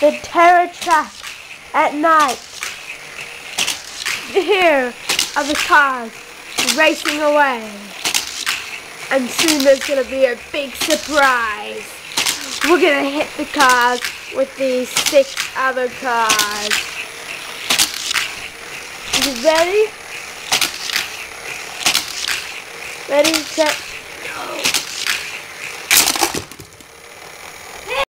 the terror track at night. Here are the cars racing away. And soon there's gonna be a big surprise. We're gonna hit the cars with these six other cars. You ready? Ready, set,